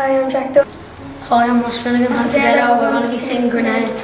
Hi, I'm Jack Hi, I'm Ross Finnegan. Today, today we're going to be singing Grenade.